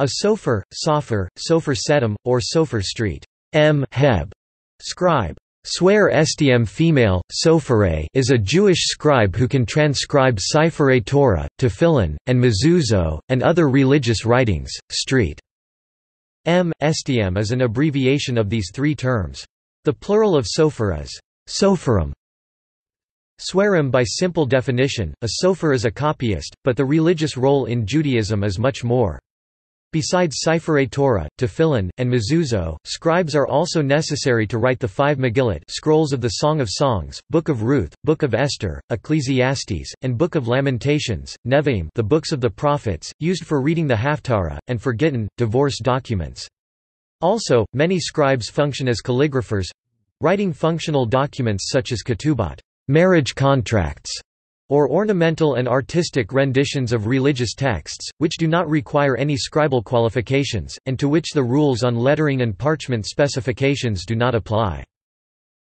A sofer, sofer, sofer sedum, or sofer street m. Heb, scribe. Swear Estiem female, Sophare is a Jewish scribe who can transcribe Sifrei Torah, Tefillin, and Mezuzot, and other religious writings. Street. M. Estiem is an abbreviation of these three terms. The plural of sofer is soferim. Swearim by simple definition, a sofer is a copyist, but the religious role in Judaism is much more. Besides Sifrei Torah, Tefillin, and Mezuzot, scribes are also necessary to write the five Megillot scrolls of the Song of Songs, Book of Ruth, Book of Esther, Ecclesiastes, and Book of Lamentations, Nevi'im the books of the prophets, used for reading the Haftarah, and for Gittin, divorce documents. Also, many scribes function as calligraphers—writing functional documents such as ketubot marriage contracts", or ornamental and artistic renditions of religious texts, which do not require any scribal qualifications, and to which the rules on lettering and parchment specifications do not apply.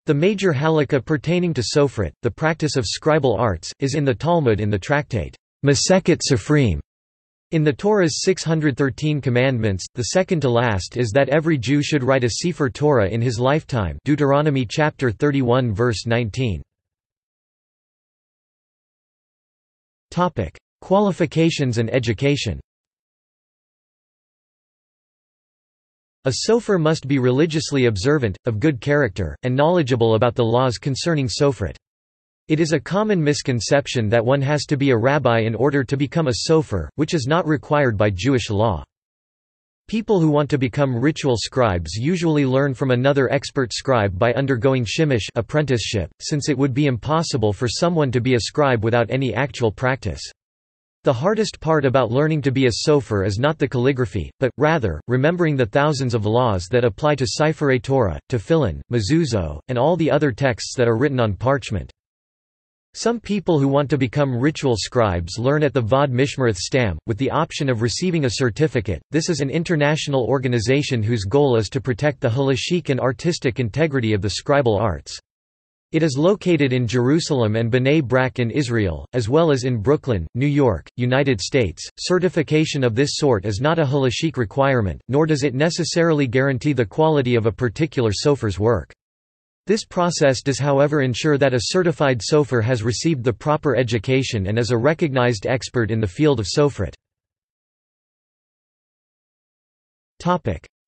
The major halakha pertaining to sofrit, the practice of scribal arts, is in the Talmud in the tractate Masechet Sofrim. In the Torah's 613 commandments, the second to last is that every Jew should write a Sefer Torah in his lifetime Deuteronomy chapter 31 verse 19. Qualifications and education A sofer must be religiously observant, of good character, and knowledgeable about the laws concerning sofrit. It is a common misconception that one has to be a rabbi in order to become a sofer, which is not required by Jewish law. People who want to become ritual scribes usually learn from another expert scribe by undergoing shimush apprenticeship, since it would be impossible for someone to be a scribe without any actual practice. The hardest part about learning to be a sofer is not the calligraphy, but, rather, remembering the thousands of laws that apply to Sifrei Torah, Tefillin, Mezuzot, and all the other texts that are written on parchment. Some people who want to become ritual scribes learn at the Vaad Mishmereth Stam, with the option of receiving a certificate. This is an international organization whose goal is to protect the halachic and artistic integrity of the scribal arts. It is located in Jerusalem and Bnei Brak in Israel, as well as in Brooklyn, New York, United States. Certification of this sort is not a halachic requirement, nor does it necessarily guarantee the quality of a particular sofer's work. This process does however ensure that a certified sofer has received the proper education and is a recognized expert in the field of sofrit.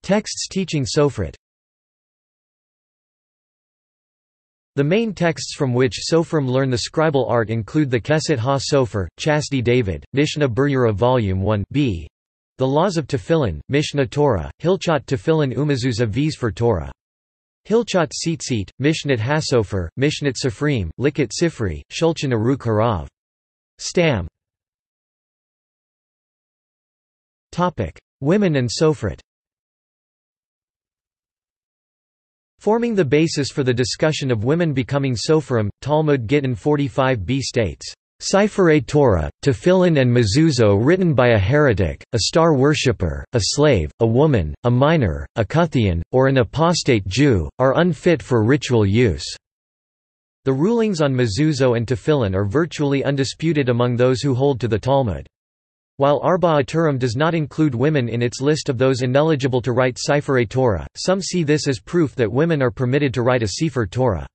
Texts teaching sofrit The main texts from which Sofrim learn the scribal art include the Keset ha-Sofer, Chasdi David, Mishnah Berurah Volume 1 b. The Laws of Tefillin, Mishneh Torah, Hilchot Tefillin Umezuzah Viz for Torah. Hilchot Tzitzit, Mishnat Hasofer, Mishnat Sifrim, Likut Sifri, Shulchan Aruch Harav. Stam. Women and Sofrit. Forming the basis for the discussion of women becoming Sofrim, Talmud Gittin 45b states Sifrei Torah, Tefillin and Mezuzot written by a heretic, a star worshipper, a slave, a woman, a minor, a Kuthian, or an apostate Jew, are unfit for ritual use. The rulings on Mezuzot and Tefillin are virtually undisputed among those who hold to the Talmud. While Arba Turim does not include women in its list of those ineligible to write Sifrei Torah, some see this as proof that women are permitted to write a Sefer Torah.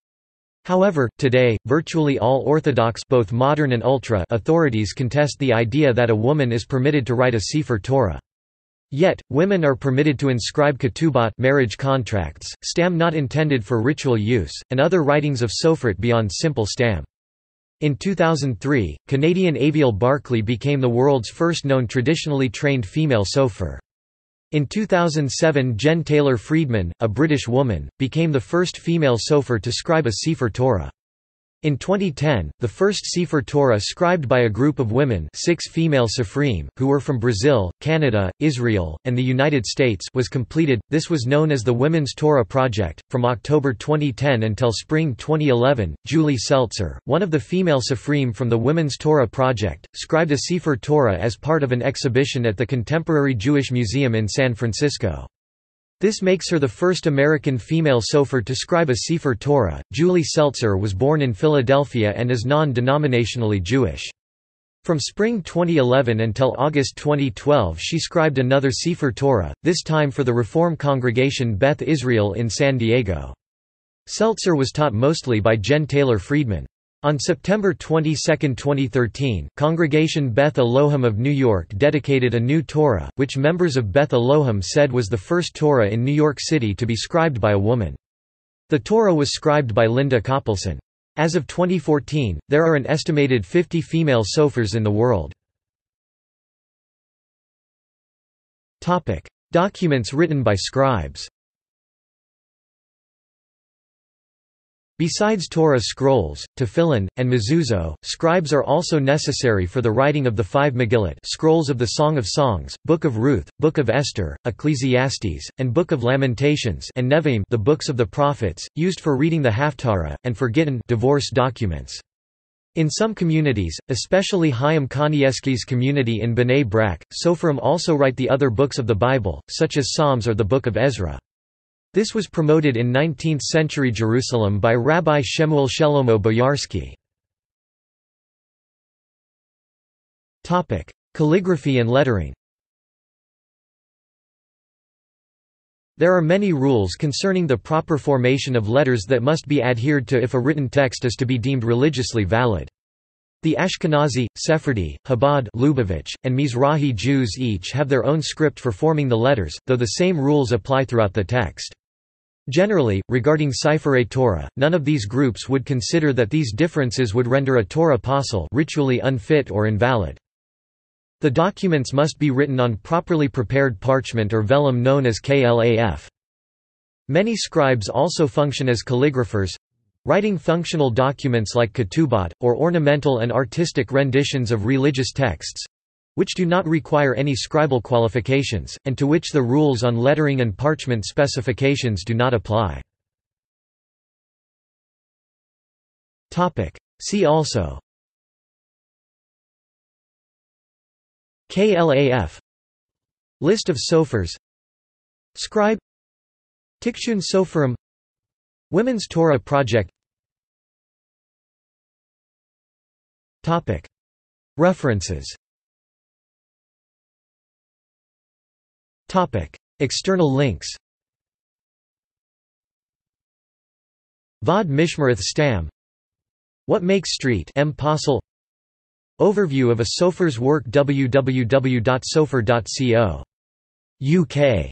However, today, virtually all Orthodox both modern and ultra authorities contest the idea that a woman is permitted to write a Sefer Torah. Yet, women are permitted to inscribe ketubot marriage contracts, stam not intended for ritual use, and other writings of Sofrit beyond simple stam. In 2003, Canadian Aviel Barclay became the world's first known traditionally trained female sofer. In 2007 Jen Taylor Friedman, a British woman, became the first female sofer to scribe a Sefer Torah. In 2010, the first Sefer Torah scribed by a group of women six female Sefrim, who were from Brazil, Canada, Israel, and the United States was completed. This was known as the Women's Torah Project. From October 2010 until spring 2011, Julie Seltzer, one of the female Sefrim from the Women's Torah Project, scribed a Sefer Torah as part of an exhibition at the Contemporary Jewish Museum in San Francisco. This makes her the first American female sofer to scribe a Sefer Torah. Julie Seltzer was born in Philadelphia and is non denominationally Jewish. From spring 2011 until August 2012 she scribed another Sefer Torah, this time for the Reform congregation Beth Israel in San Diego. Seltzer was taught mostly by Jen Taylor Friedman. On September 22, 2013, Congregation Beth Elohim of New York dedicated a new Torah, which members of Beth Elohim said was the first Torah in New York City to be scribed by a woman. The Torah was scribed by Linda Coppleson. As of 2014, there are an estimated 50 female sofars in the world. Documents written by scribes Besides Torah scrolls, tefillin, and mezuzot, scribes are also necessary for the writing of the five Megillot scrolls of the Song of Songs, Book of Ruth, Book of Esther, Ecclesiastes, and Book of Lamentations and Nevi'im the books of the prophets, used for reading the Haftarah, and for Gittin divorce documents. In some communities, especially Chaim Kanievsky's community in Bnei Brak, Sopharim also write the other books of the Bible, such as Psalms or the Book of Ezra. This was promoted in 19th-century Jerusalem by Rabbi Shemuel Shelomo Boyarsky. Calligraphy and lettering There are many rules concerning the proper formation of letters that must be adhered to if a written text is to be deemed religiously valid. The Ashkenazi, Sephardi, Chabad Lubavitch, and Mizrahi Jews each have their own script for forming the letters, though the same rules apply throughout the text. Generally, regarding Sifrei Torah, none of these groups would consider that these differences would render a Torah pasul ritually unfit or invalid. The documents must be written on properly prepared parchment or vellum known as klaf. Many scribes also function as calligraphers, writing functional documents like ketubot, or ornamental and artistic renditions of religious texts, which do not require any scribal qualifications, and to which the rules on lettering and parchment specifications do not apply. See also KLAF List of Sofars Scribe Tikkun Soferim Women's Torah Project References External links Vaad Mishmereth Stam What Makes Street M. Pasul Overview of a Sofer's work www.sofar.co. UK